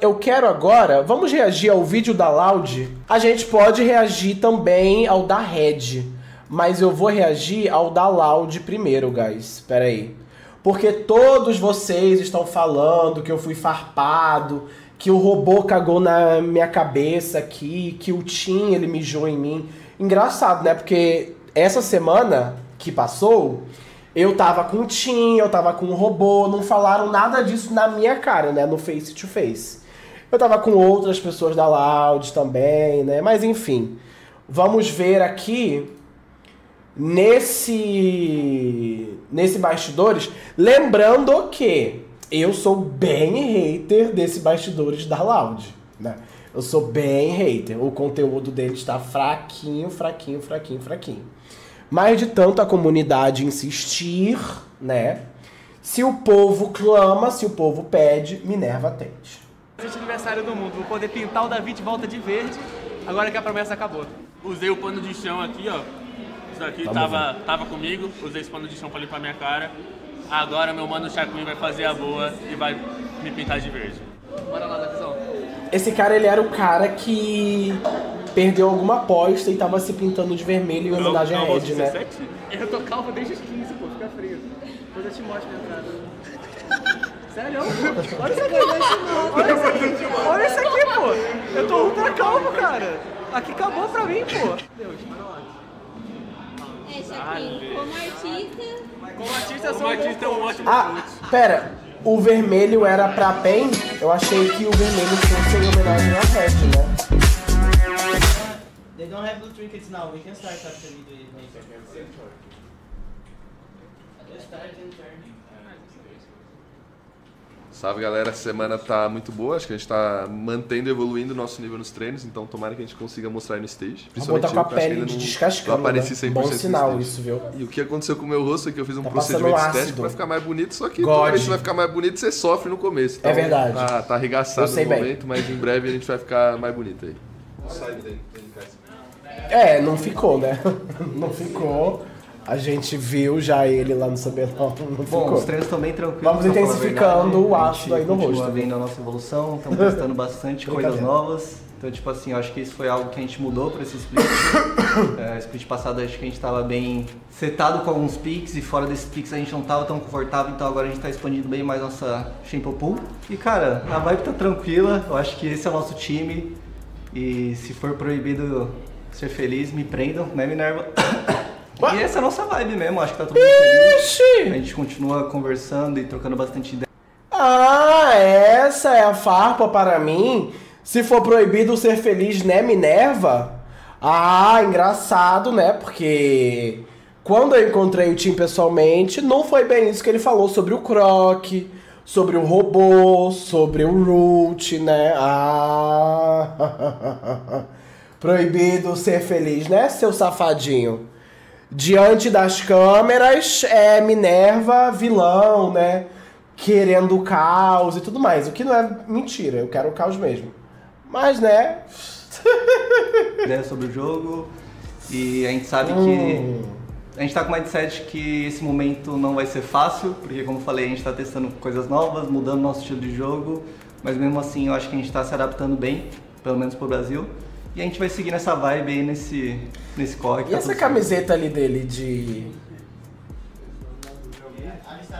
Eu quero agora. Vamos reagir ao vídeo da Loud? A gente pode reagir também ao da Red. Mas eu vou reagir ao da Loud primeiro, guys. Pera aí. Porque todos vocês estão falando que eu fui farpado, que o robô cagou na minha cabeça aqui, que o Tim ele mijou em mim. Engraçado, né? Porque essa semana que passou, eu tava com o Tim, eu tava com o robô, não falaram nada disso na minha cara, né? No face to face. Eu tava com outras pessoas da Loud também, né? Mas enfim. Vamos ver aqui nesse nesse bastidores, lembrando que eu sou bem hater desse bastidores da Loud, né? Eu sou bem hater. O conteúdo dele está fraquinho, fraquinho, fraquinho, fraquinho. Mas de tanto a comunidade insistir, né? Se o povo clama, se o povo pede, Minerva atende. Presente aniversário do mundo, vou poder pintar o Davi de volta de verde, agora que a promessa acabou. Usei o pano de chão aqui, ó. Isso daqui tava, tava comigo, usei esse pano de chão pra limpar minha cara. Agora meu mano Chacuim vai fazer a boa e vai me pintar de verde. Bora lá, Davizão. Esse cara, ele era o cara que perdeu alguma aposta e tava se pintando de vermelho em homenagem a Red, né? 17? Eu tô calvo desde os 15, pô, fica frio. Depois eu te mostro minha entrada. Sério? pô? Olha isso aqui, olha isso aqui, olha isso aqui, pô. Eu tô ultra calvo, cara. Aqui acabou pra mim, pô. Deus. É, como artista, Como artista, sou um Batista é um ótimo Ah, pera. O vermelho era pra PEN? Eu achei que o vermelho fosse em homenagem a Red, né? They don't have the trinkets now. We can start after we do it later. Salve galera, a semana tá muito boa, acho que a gente tá mantendo e evoluindo o nosso nível nos treinos, então tomara que a gente consiga mostrar aí no stage. Vou botar Principalmente com a pele de descascando, Não apareci né? 100% Bom sinal isso, viu? E o que aconteceu com o meu rosto é que eu fiz um Tá procedimento estético pra ficar mais bonito, só que God. toda vez que vai ficar mais bonito, você sofre no começo. Então, É verdade. Tá, tá arregaçado no bem. momento, mas em breve a gente vai ficar mais bonito aí. É, não ficou, né? Não ficou. A gente viu já ele lá no Sabelão, não Bom, ficou. os treinos estão bem tranquilos. Vamos intensificando o ácido aí no continua rosto. vendo a nossa evolução, estamos testando bastante coisas novas. Então, tipo assim, eu acho que isso foi algo que a gente mudou para esse split. é, split passado, acho que a gente estava bem setado com alguns picks e fora desses picks a gente não estava tão confortável, então agora a gente está expandindo bem mais nossa shampoo pool. E cara, a vibe tá tranquila, eu acho que esse é o nosso time. E se for proibido ser feliz, me prendam, né, Minerva? E essa é a nossa vibe mesmo, acho que tá todo mundo feliz. A gente continua conversando e trocando bastante ideia. Ah, essa é a farpa para mim. Se for proibido ser feliz, né, Minerva? Ah, engraçado, né? Porque quando eu encontrei o Tim pessoalmente, não foi bem isso que ele falou sobre o Croc, sobre o robô, sobre o Root, né? Ah. Proibido ser feliz, né, seu safadinho? Diante das câmeras, é Minerva vilão, né? Querendo o caos e tudo mais. O que não é mentira, eu quero o caos mesmo. Mas, né? ideia sobre o jogo e a gente sabe Hum. que a gente tá com o mindset que esse momento não vai ser fácil, porque como eu falei, a gente tá testando coisas novas, mudando nosso estilo de jogo, mas mesmo assim eu acho que a gente tá se adaptando bem, pelo menos pro Brasil. E a gente vai seguir nessa vibe aí nesse nesse corre. que E tá essa camiseta ali dele de.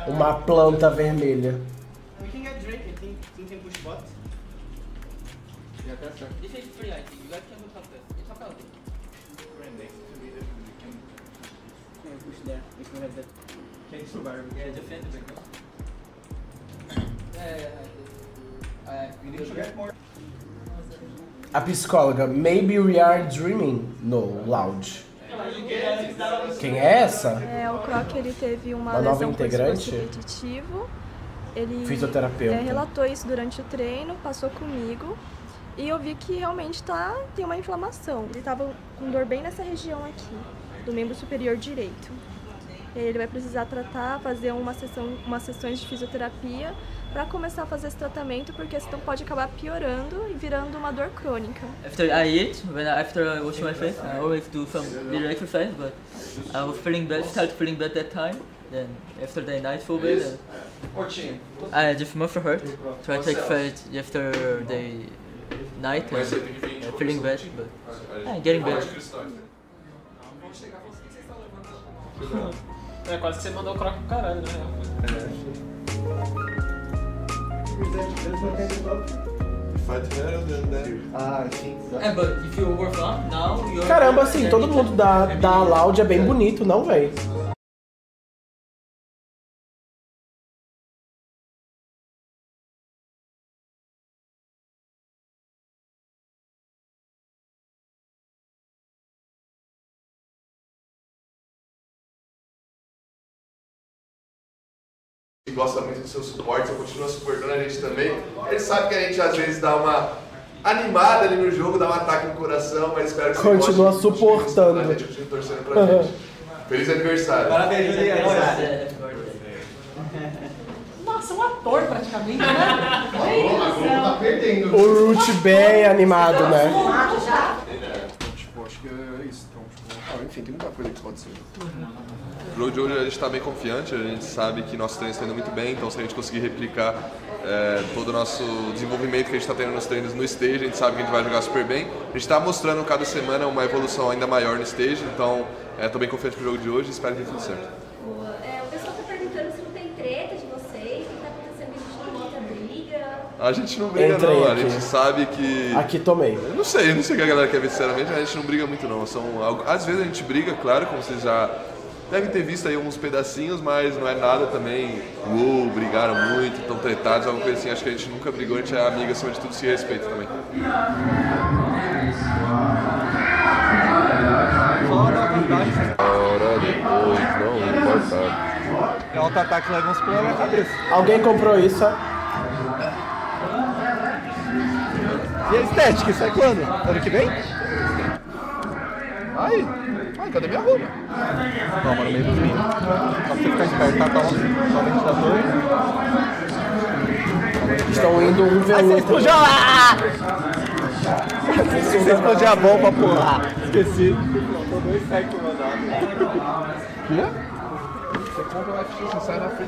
Uma planta vermelha. We can get drink. I think you can push bot. This is free, I think. You guys can look up this. It's up Yeah, push there. If we have that. Can survive. Yeah, defend the back. Yeah, yeah, yeah. I need to get more. A psicóloga, maybe we are dreaming no loud. Quem é essa? É, o Croc ele teve uma, Uma nova integrante? repetitivo. Ele Fisioterapeuta. é, relatou isso durante o treino, passou comigo e eu vi que realmente tá, tem uma inflamação. Ele tava com dor bem nessa região aqui, do membro superior direito. Ele vai precisar tratar, fazer uma sessão, umas sessões de fisioterapia para começar a fazer esse tratamento, porque senão pode acabar piorando e virando uma dor crônica. After I eat, when I, after I wash my face, I always do some little exercise, but I was feeling bad, started feeling bad that time. Then after the night and Portinho. Uh, just to hurt. Try to take fight after the night and uh, feeling bad, but yeah, getting better. É quase que você mandou o croc pro caralho, né? Sim. Yeah, but if you work on now, you're Caramba, assim, todo mundo da, da Loud é bem bonito, não, véi? Que gosta muito do seu suporte, você continua suportando a gente também. Ele sabe que a gente às vezes dá uma animada ali no jogo, dá um ataque no coração, mas espero que você Continua goste de suportando. A gente continua torcendo pra gente. Feliz aniversário. Parabéns, Juliano. Nossa, um ator praticamente, né? Tá perdendo. O Root bem animado, né? Tipo, acho que é isso. Então, tipo, ah, enfim, tem muita coisa que pode ser. O jogo de hoje a gente está bem confiante, a gente sabe que nossos treinos estão indo muito bem, então se a gente conseguir replicar é, todo o nosso desenvolvimento que a gente está tendo nos treinos no stage, a gente sabe que a gente vai jogar super bem. A gente está mostrando cada semana uma evolução ainda maior no stage, então estou bem confiante com o jogo de hoje e espero que dê tudo certo. Boa. É, o pessoal tá perguntando se não tem treta de vocês, o que tá acontecendo, que a gente não bota briga. A gente não briga Entrei não, a aqui. gente sabe que... Aqui tomei. Eu não sei, eu não sei o que a galera quer ver sinceramente, mas a gente não briga muito não. São, às vezes a gente briga, claro, como vocês já devem ter visto aí uns pedacinhos, mas não é nada também, uou, brigaram muito, estão tretados, alguma coisa assim. Acho que a gente nunca brigou, a gente é amigo acima de tudo, se respeita também. Hora depois, não importa. É auto-ataque leva uns pulos na cabeça. Alguém comprou isso? E a estética, sai quando? Ano que vem? Ai, ai, cadê minha roupa? Toma no meio dos meninos. Só pra você ficar esperto, tá? Toma só o ventilador. Estão indo um ver Aí o você explodiu lá! Você explodiu a bomba, porra! Esqueci. Faltou dois sec mandados.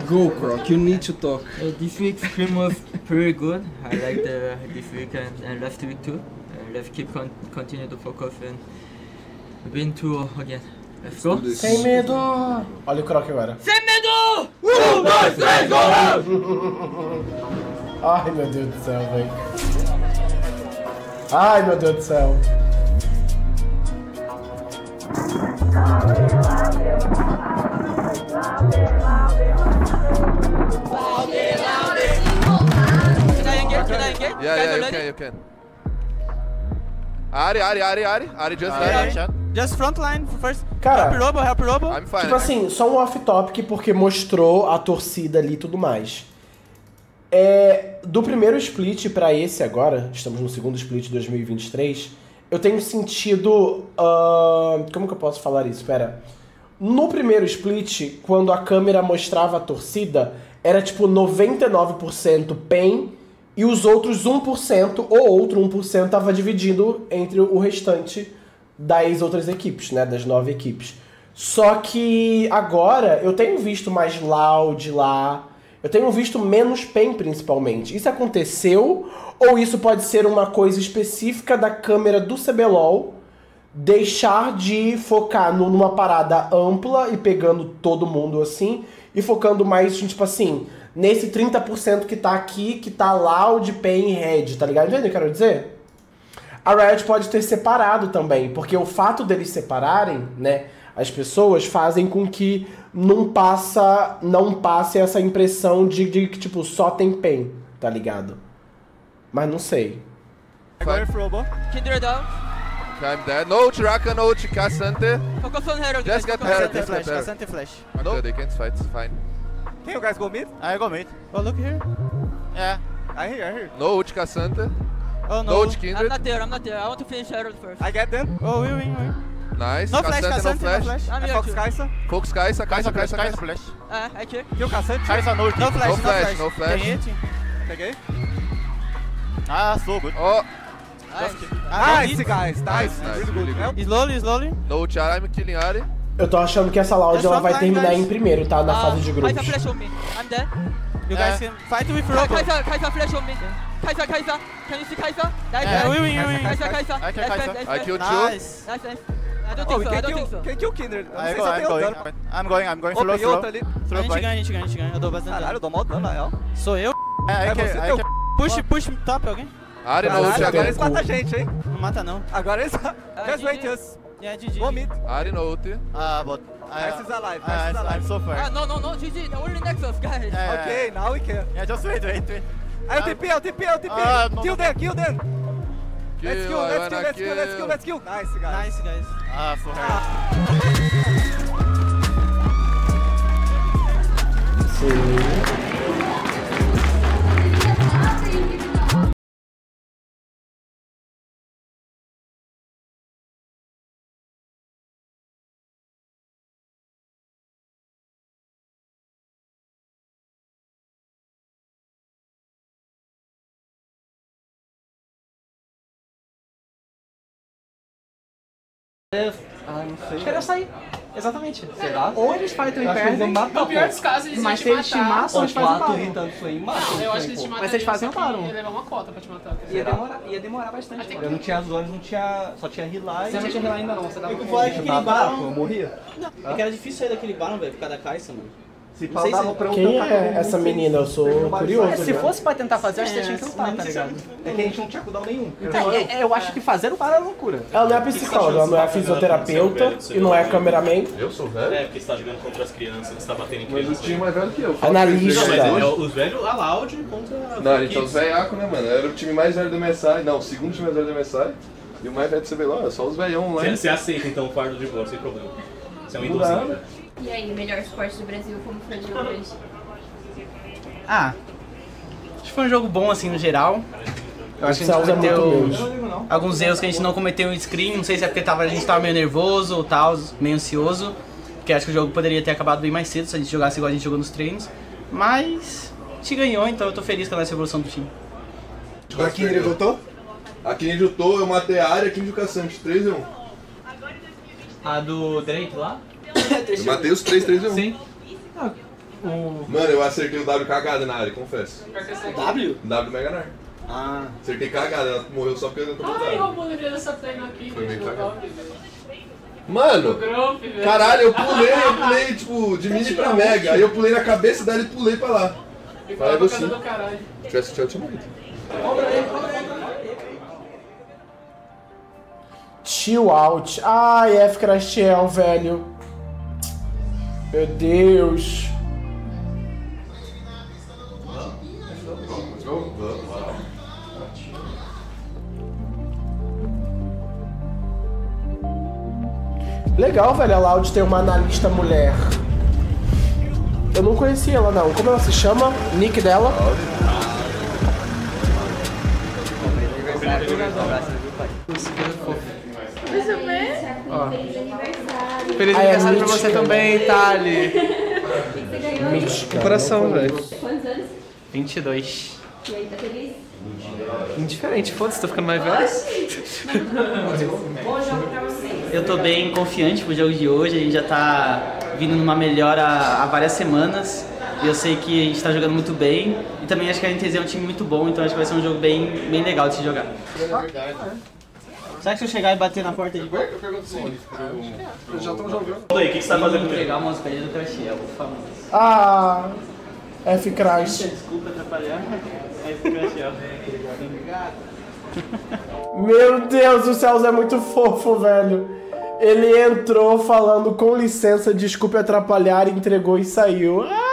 Go, Croc, you need to talk. Uh, this week's stream was pretty good. I like the this week and, and last week too. Uh, let's keep con- continue to focus and win two again. Let's go. Sem medo! Olha o croc agora. Sem medo! Um, dois, três, gol! Ai, meu Deus do céu, velho. Ai, meu Deus do céu. Yeah, Guys yeah, you already? can, you can. Ari, Ari, Ari, Ari, Ari, just Ari. Just frontline first. Cara, help Robo, help Robo. I'm fine. Tipo assim, só um off-topic porque mostrou a torcida ali e tudo mais. É, do primeiro split pra esse agora, estamos no segundo split de 2023, eu tenho sentido. ah, como que eu posso falar isso? Pera. No primeiro split, quando a câmera mostrava a torcida, era tipo 99% PEN e os outros 1% ou outro 1% tava dividido entre o restante das outras equipes, né? Das nove equipes. Só que agora eu tenho visto mais loud lá. Eu tenho visto menos PEN principalmente. Isso aconteceu ou isso pode ser uma coisa específica da câmera do CBLOL deixar de focar nu- numa parada ampla e pegando todo mundo assim e focando mais, tipo assim, nesse 30% que tá aqui, que tá loud, PEN e red, tá ligado? Entende o que eu quero dizer? A Riot pode ter separado também, porque o fato deles separarem, né, as pessoas fazem com que não passa, não passe essa impressão de, de que tipo só tem pen, tá ligado? Mas não sei. For Robo. Kindred down. I'm dead. No, Chiraka, no, Chikasante. Focus on Herald. guys, Just get just flash. Cassante flash. Good, they can't fight, it's fine. Can you guys go mid? I go mid. Oh, look here. Yeah. I hear, I hear. No, Chikasante. Oh, No, no. I'm Kindred. not there, I'm not there. I want to finish Herald first. I get them. Oh, we win, we win. Nice. No flash, Cassante, no Cassante, no flash. flash. I'm here Fox. Kaisa. Fox, Kaisa, Kaisa, Kaisa, Kaisa. flash. Ah, I check. Kill Cassante. Kaisa no. No flash, No no flash, no flash. Tem hit. Peguei. Ah, so good. Oh, Nice. Ah, nice, guys. nice, Nice. nice, really good. Slowly, slowly. No, Chara, I'm killing Ari. Eu tô achando que essa loud Just ela vai terminar guys. em primeiro, tá? Na Ah, fase de grupos. Kaisa flash on me. I'm dead. You guys can fight with Robo. Kaiser, Kaiser flash on me. Kaiser, Kaiser. Can you see Kaiser? Nice, Yeah, we win, we win. Kaiser, Kaiser. I can Nice, Kaiser. nice, I nice. killed you. Nice. Nice, nice. I don't Oh, think so, I don't kill, think so. can kill Kindred. Eu I'm going. I'm going, I'm going. E flow. outra ali. Flow, A gente ganha, a gente ganha, a gente ganha. Eu dou bastante Caralho, eu dou mó dano, na real. Sou eu? I, É I can, você, teu. Push, push top alguém? Ari agora eles matam a gente, hein? Não mata não. Agora eles... Just wait us. Yeah, GG. One mid. Ari no ult. Ah, but... Nice is alive, Ah, nice is I'm alive. so Ah, far. no, no, no, GG. Only Nexus, guys. Yeah, Ok, now we can. Yeah, just wait, wait, wait. Aí o TP, é o TP, é o TP. Ah, não, Kill não. them, kill them. Let's Kill, kill, let's kill, let's kill, let's kill, kill. let's kill. Nice, guys. Nice, guys. Ah, so hard. Ah, não sei. Acho que era sair. Exatamente. Será? Ou eles fightam e perdem. vão matar, No pior dos casos, eles Mas se eles te matam, eles fazem baron. irritando isso aí, matam. Não, eu acho que eles te Mas matariam. se eles fazem que baron. Ia levar uma cota pra te matar. Ia demorar, ia demorar bastante. Eu não tinha as zonas, não tinha. Só tinha Relay. Você não tinha Relay ainda não, você dava um eu morria. É que era difícil sair daquele Baron, velho, por causa da Kai'Sa, mano. Se Não pau sei se- dava pra eu Quem tancar é essa menina? Eu sou curioso. É, se fosse pra tentar fazer, acho que É, você tinha que lutar, tá é ligado? É que a gente não tinha cooldown nenhum. Então, é, é, eu acho que fazer o bar é loucura. Ela não é psicóloga, ela não é fisioterapeuta e não é cameraman. Eu sou velho? É, porque você tá jogando contra as crianças, você tá batendo em Mas o crianças. time é mais velho que eu. Analista. É, é os velhos a loud contra a Não, a gente é os velhacos, né, mano? Era o time mais velho do MSI. Não, o segundo time mais velho do MSI. E o mais velho do CBLOL, é só os velhão online. você aceita então o fardo de boa, sem problema. Você é um Mudaram. E aí, melhor esporte do Brasil, como foi de hoje? Ah, acho que foi um jogo bom assim no geral. Eu acho que a gente cometeu alguns erros que a gente não cometeu em screen. Não sei se é porque tava, a gente tava meio nervoso ou tal, meio ansioso. Porque acho que o jogo poderia ter acabado bem mais cedo se a gente jogasse igual a gente jogou nos treinos. Mas a gente ganhou, então eu tô feliz com essa evolução do time. A Kindred lutou? A Kindred lutou, eu matei a área, a Kindred e o Cassante. 3 e 1. A do direito lá? Eu matei os 3, 3 e 1. Sim. Mano, eu acertei o W cagada na área, confesso. W? W Mega Nar. Ah. Acertei cagada, ela morreu só porque eu não tomou Ai, dano. roubou dessa aqui, Foi meio cagado. Mano, caralho, eu pulei, eu pulei, tipo, de mini pra mega. Aí eu pulei na cabeça dela e pulei pra lá. Você. do caralho. Se tivesse tchau, eu tinha morrido. Chill out. Ai, F Crastiel, velho. Meu Deus. Legal, velho, a Loud tem uma analista mulher. Eu não conhecia ela não. Como ela se chama? Nick dela? Deixa eu Feliz aniversário. Feliz Ah, é aniversário pra você mítica. também, Thali. O que você ganhou? Mística. Coração, velho. conheço. Quantos anos? 22. E aí, tá feliz? Indiferente, foda-se, tô ficando mais velho. Bom jogo pra vocês. Eu tô bem confiante pro jogo de hoje, a gente já tá vindo numa melhora há várias semanas. E eu sei que a gente tá jogando muito bem. E também acho que a NTZ é um time muito bom, então acho que vai ser um jogo bem, bem legal de se jogar. Será que se eu chegar e bater na porta de gol? Eles já estão jogando. E aí, o que, que você tá fazendo com ele? pegar o mousepad do Crashiel, o famoso. Ah, F Crash. Desculpa atrapalhar. Aí fica Crashiel. Meu Deus, o Celso é muito fofo, velho. Ele entrou falando com licença, desculpe atrapalhar, entregou e saiu. Ah!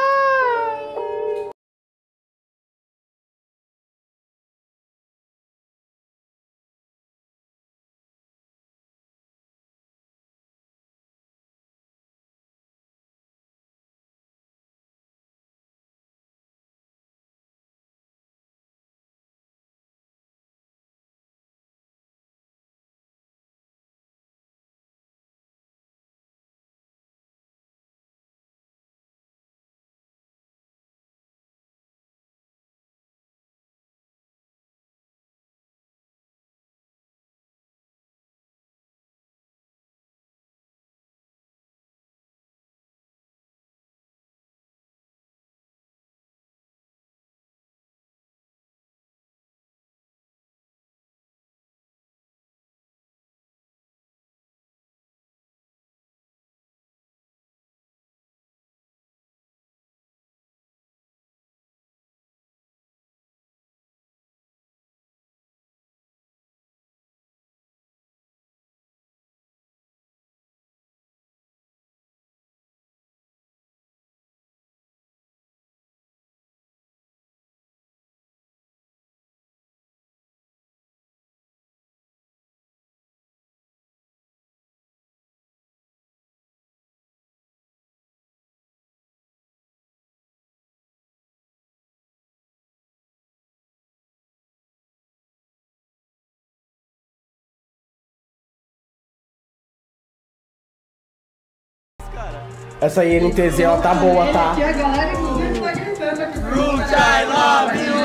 Essa INTZ, ela tá boa, tá? Aqui a galera inclusive tá gritando aqui. Root, I love you!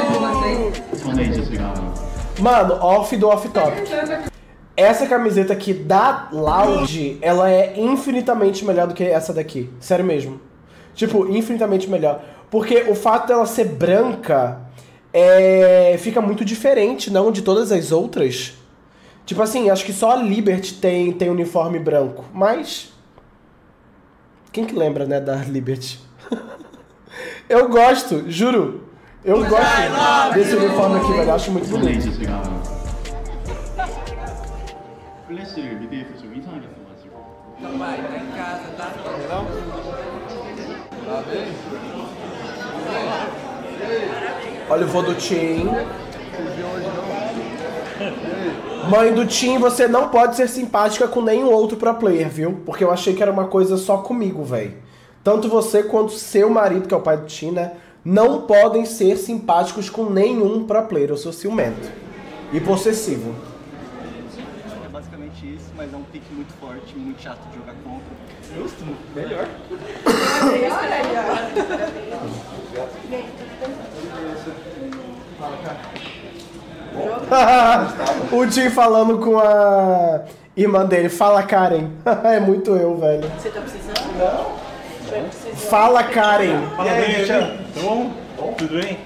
Mano, off do off-topic. Essa camiseta aqui da Loud, ela é infinitamente melhor do que essa daqui. Sério mesmo. Tipo, infinitamente melhor. Porque o fato dela ser branca é... fica muito diferente, não, de todas as outras. Tipo assim, acho que só a Liberty tem, tem uniforme branco. Mas. Quem que lembra, né, da Liberty? eu gosto, juro. Eu Mas gosto desse uniforme aqui, velho. Eu acho muito bonito. Olha o voo do Tim. Mãe do Tim, você não pode ser simpática com nenhum outro pro player, viu? Porque eu achei que era uma coisa só comigo, velho. Tanto você quanto seu marido, que é o pai do Tim, né? Não podem ser simpáticos com nenhum pro player. Eu sou ciumento. E possessivo. É basicamente isso, mas é um pique muito forte, muito chato de jogar contra. Justo, melhor. o Tim falando com a irmã dele. Fala, Karen. é muito eu, velho. Você tá precisando? Não. Fala, Karen. Fala bem, Tá bom? Tudo bem?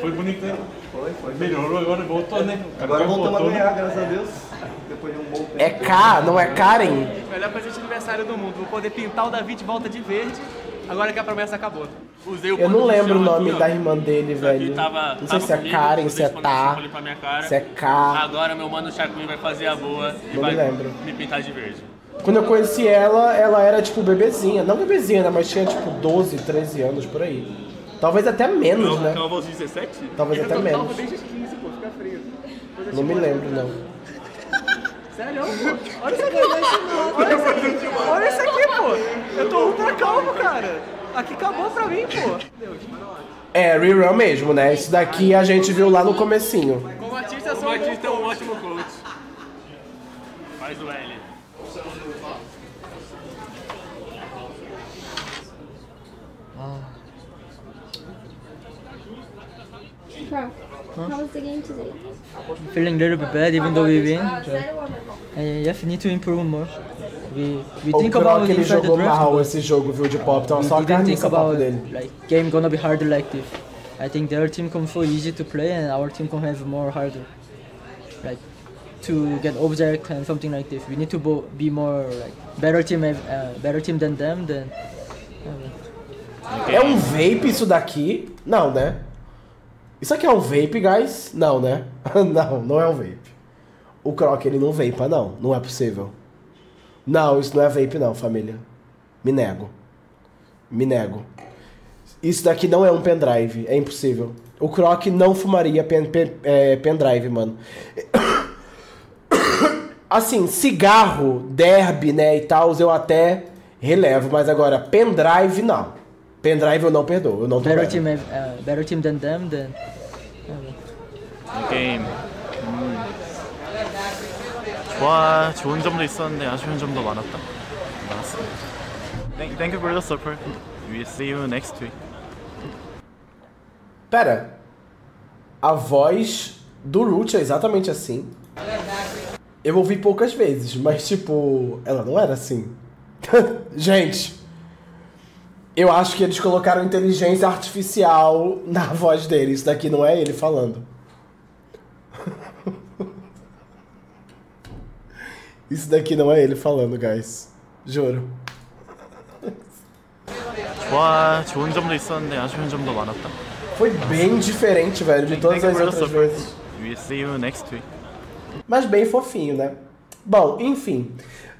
Foi bonito, né? Foi, foi. Melhorou, agora voltou, né? Agora voltamos a voltou, né? ganhar, graças a Deus. Depois de um bom tempo. É K, não é Karen? Melhor presente de aniversário do mundo. Vou poder pintar o Davi de volta de verde, agora que a promessa acabou. Usei o Eu não lembro o nome aqui, da irmã dele, velho. tava- Não sei tava se é comigo, Karen, se é Tá, se é K. Agora meu mano Chacuin vai fazer a boa e Não vai me lembro. me pintar de verde. Quando eu conheci ela, ela era tipo bebezinha. Não bebezinha, né? Mas tinha tipo 12, 13 anos por aí. Talvez até menos, né? Calma, de 17? Talvez até Eu calvo menos. desde os 15, pô, fica frio. Não me lembro, não. Sério? Olha isso aqui. Olha isso aqui. Olha isso aqui, pô. Eu tô ultra calvo, cara. Aqui acabou pra mim, pô. É, rerun mesmo, né? Isso daqui a gente viu lá no comecinho. Como artista, sou um artista é bom um ótimo coach. Faz o L. The game today? Feeling a little bit bad even though we win. Yeah, we need to improve more. We we O think about ele jogou mal esse jogo, viu, de pop. Então we só a carniça papo dele. like game gonna be harder like this. I think the other team come so easy to play and our team can have more harder. Like to get object and something like this. We need to be more like better team uh, better team than them then. É um vape isso daqui? Não, né? Isso aqui é um vape, guys? Não, né? não, não é um vape. O Croc, ele não vapa, não. Não é possível. Não, isso não é vape, não, família. Me nego. Me nego. Isso daqui não é um pendrive. É impossível. O Croc não fumaria pen, pen, é, pendrive, mano. Assim, cigarro, derby, né, e tal, eu até relevo. Mas agora, pendrive, não. Pendrive eu não perdoo. Eu não better, team, uh, better team than them, then... Oh. Game. 좋아 좋은 점도 있었는데 아쉬운 점도 많았다 많았습니다. Thank, thank you for the support. We'll see you next week. Pera. A voz do Root é exatamente assim. Eu ouvi poucas vezes, mas tipo, ela não era assim. Gente, eu acho que eles colocaram inteligência artificial na voz dele. Isso daqui não é ele falando. Isso daqui não é ele falando, guys. Juro. 좋아 좋은 점도 있었는데 아쉬운 점도 많았다. Foi bem diferente, velho, de todas Thank as you for the outras support. vezes. We'll see you next week. mas bem fofinho, né? Bom, enfim.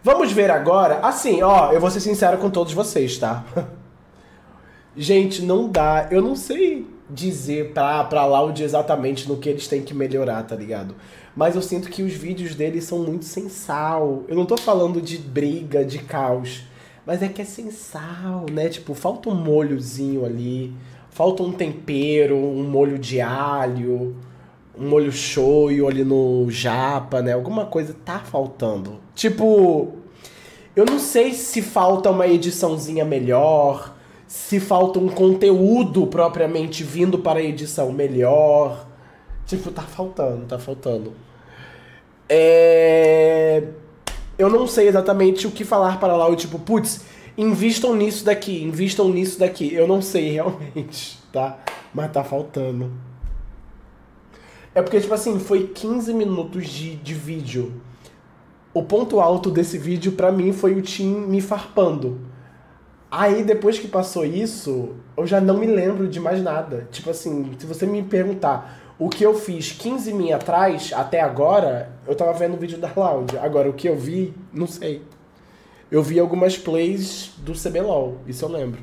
Vamos ver agora. Assim, ó, eu vou ser sincero com todos vocês, tá? Gente, não dá. Eu não sei dizer pra, pra Loud exatamente no que eles têm que melhorar, tá ligado? Mas eu sinto que os vídeos deles são muito sem sal. Eu não tô falando de briga, de caos. Mas é que é sem sal, né? Tipo, falta um molhozinho ali. Falta um tempero, um molho de alho um molho shoyu ali no japa, né? Alguma coisa tá faltando. Tipo, Eu não sei se falta uma ediçãozinha melhor, se falta um conteúdo propriamente vindo para a edição melhor. Tipo, tá faltando, tá faltando. É... Eu não sei exatamente o que falar para lá, eu tipo, putz, invistam nisso daqui, invistam nisso daqui. Eu não sei realmente, tá? Mas tá faltando. É porque, tipo assim, foi 15 minutos de, de vídeo. O ponto alto desse vídeo, pra mim, foi o Tim me farpando. Aí, depois que passou isso, eu já não me lembro de mais nada. Tipo assim, se você me perguntar o que eu fiz 15 min atrás, até agora, eu tava vendo o vídeo da Loud. Agora, o que eu vi, não sei. Eu vi algumas plays do CBLOL, isso eu lembro.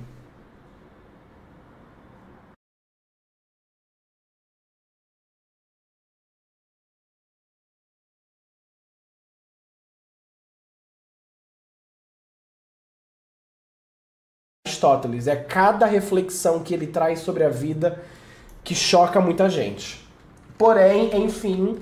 Aristóteles. É cada reflexão que ele traz sobre a vida que choca muita gente. Porém, enfim,